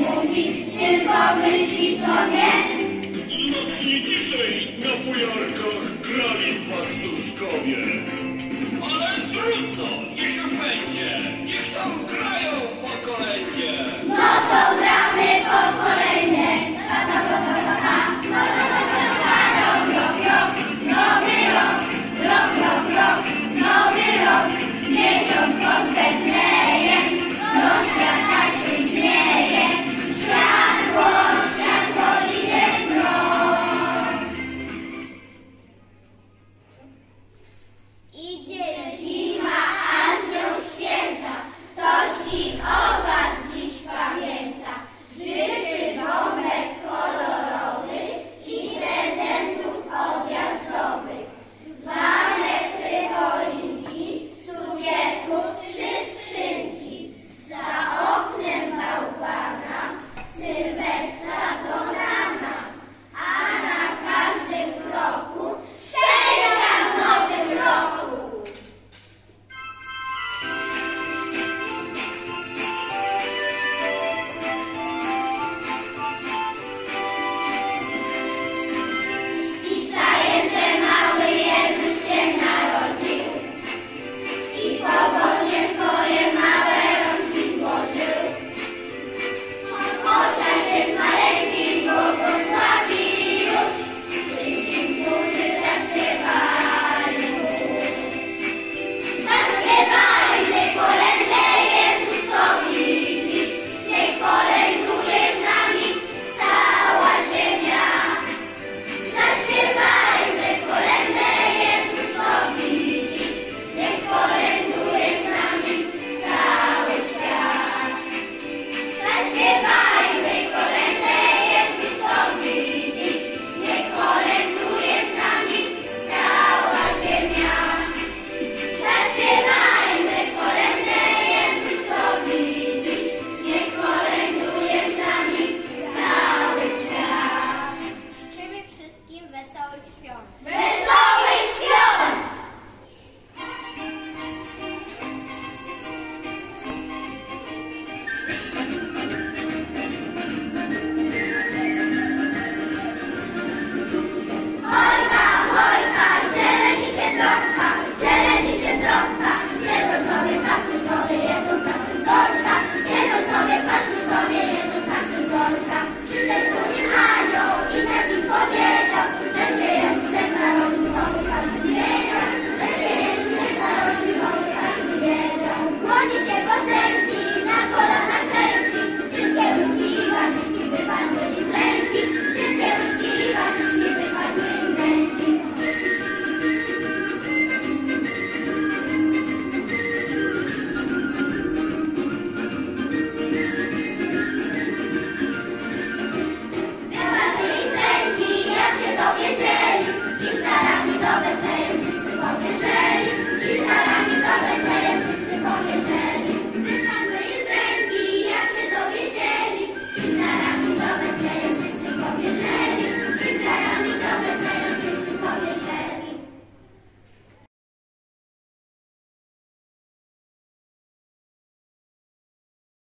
mówi, tylko myśli sobie. Znacznie ciszej na fujarkach grali pastuszkowie.